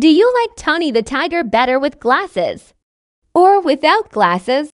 Do you like Tony the Tiger better with glasses or without glasses?